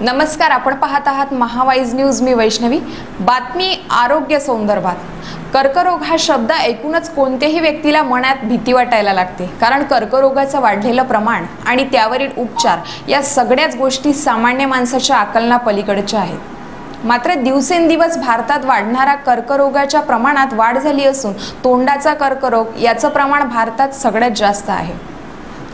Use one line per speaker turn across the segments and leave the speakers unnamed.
नमस्कार आपण पाहत आहात महावाईज न्यूज. मी वैष्णवी. बातमी आरोग्य संदर्भात. कर्करोग हा शब्द ऐकूनच कोणत्याही व्यक्तीला मनात भीती वाटायला लागते. कारण कर्करोगाचं वाढलेलं प्रमाण आणि त्यावरील उपचार या सगळ्याच गोष्टी सामान्य माणसाच्या आकलना पलीकडच्या आहेत. मात्र दिवसेंदिवस भारतात वाढणारा कर्करोगाच्या प्रमाणात वाढ झाली असून तोंडाचा कर्करोग याचं प्रमाण भारतात सगळ्यात जास्त आहे.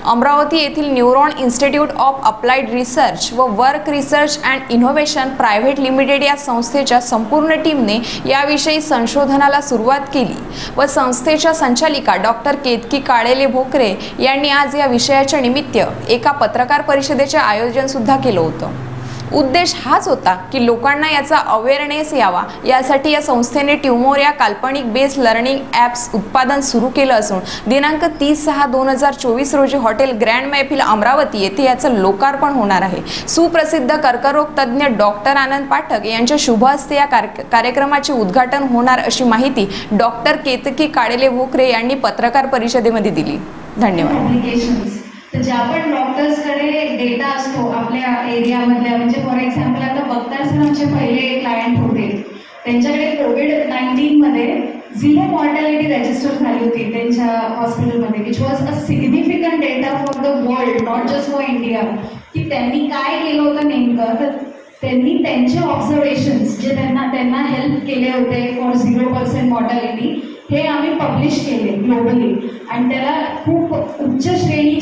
अमरावती येथील Neuron Institute of Applied Research व Work Research and Innovation Private Limited या संस्थेच्या संपूर्ण टीमने याविषयी संशोधनाला सुरुवात केली व संस्थेच्या संचालिका डॉक्टर केतकी काळेले भोकरे यांनी आज या विषयाच्या निमित्त एका पत्रकार परिषदेचे आयोजनसुद्धा केलं होतं. उद्देश हाच होता की लोकांना याचा अवेअरनेस यावा. यासाठी या संस्थेने ट्युमोर या काल्पनिक बेस लर्निंग ॲप्स उत्पादन सुरू केलं असून दिनांक तीस सहा दोन हजार चोवीस रोजी हॉटेल ग्रँड मैफिल अमरावती येथे याचं लोकार्पण होणार आहे. सुप्रसिद्ध कर्करोग तज्ज्ञ डॉक्टर आनंद पाठक यांच्या शुभ हस्ते या कार्य- कार्यक्रमाचे उद्घाटन होणार अशी माहिती डॉक्टर केतकी काळेले भोकरे यांनी पत्रकार परिषदेमध्ये दिली. धन्यवाद.
तर ज्या पण डॉक्टर्सकडे डेटा असतो आपल्या एरियामधल्या म्हणजे फॉर एक्झाम्पल आता बघता सर आमचे पहिले क्लायंट होते. त्यांच्याकडे कोविड नाईन्टीनमध्ये झिरो मॉर्टॅलिटी रजिस्टर झाली होती त्यांच्या हॉस्पिटलमध्ये which was a significant data for the world not just for India की त्यांनी काय केलं होतं नेमकं? तर त्यांनी त्यांचे ऑब्झर्वेशन्स जे त्यांना त्यांना हेल्प केले होते फॉर झिरो पर्सेंट मॉर्टॅलिटी हे आम्ही पब्लिश केले ग्लोबली आणि त्याला खूप उच्च श्रेणी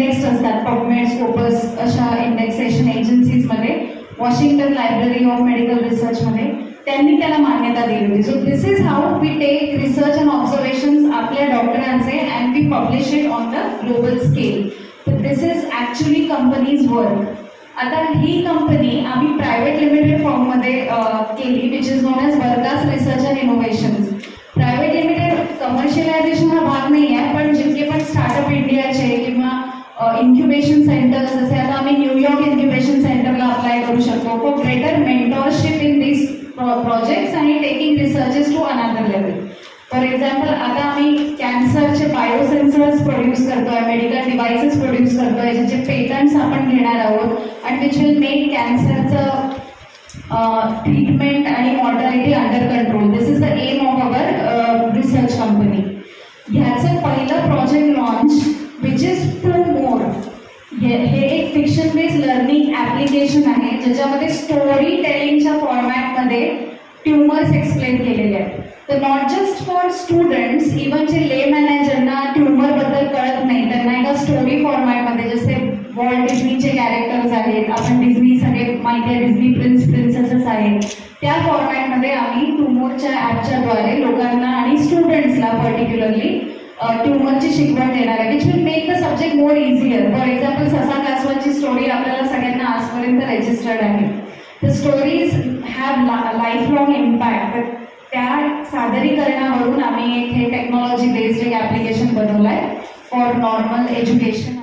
असतात इंडेक्स असतात पबमेड स्कोपस अशा इंडेक्सेशन एजन्सीजमध्ये वॉशिंग्टन लायब्ररी ऑफ मेडिकल रिसर्चमध्ये त्यांनी त्याला मान्यता दिली होती. So this is how we take research and observation आपल्या डॉक्टरांचे and we publish it on the global scale तर this is actually companies work आता ही कंपनी आम्ही प्रायव्हेट लिमिटेड फॉर्ममध्ये केली which is known as Vargas Research and Innovations Private Limited commercialization हा भाग नाही आहे पण जितके पण स्टार्टअप इंडियाचे इन्क्युबेशन सेंटर्स जसे आता आम्ही न्यूयॉर्क इन्क्युबेशन सेंटरला अप्लाय करू शकतो. For greater mentorship in this projects आणि taking researches to another level for example आता आम्ही कॅन्सरचे बायोसेन्सर्स प्रोड्यूस करतोय मेडिकल डिव्हाइसेस प्रोड्यूस करतोय ज्याचे पेटंट्स आपण घेणार आहोत आणि विच विल मेक कॅन्सरचं ट्रीटमेंट आणि mortality under control this is the aim of our research company ह्याचं पहिलं project launch fiction based learning application आहे ज्याच्यामध्ये स्टोरी टेलिंगच्या फॉर्मॅटमध्ये ट्युमर्स एक्सप्लेन केलेले आहेत. तर not just for students even जे ले मॅन आहे ज्यांना ट्युमरबद्दल कळत नाही त्यांना एका स्टोरी फॉर्मॅटमध्ये जसे वॉल्ट डिझनीचे कॅरेक्टर्स आहेत आपण डिझनी सगळे माहिती आहे डिझनी प्रिन्स प्रिन्सेसेस आहेत. त्या फॉर्मॅटमध्ये आम्ही ट्युमोरच्या ॲपच्याद्वारे लोकांना आणि स्टुडंट्सला पर्टिक्युलरली ट्यूमरची शिकवण देणार. आहे which will make the subject more easier for example ससा कासवाची स्टोरी आपल्याला सगळ्यांना आजपर्यंत रजिस्टर्ड आहे. The stories have life long impact तर त्या सादरीकरणावरून आम्ही एक हे टेक्नॉलॉजी बेस्ड एक ॲप्लिकेशन बनवलं आहे फॉर नॉर्मल एज्युकेशन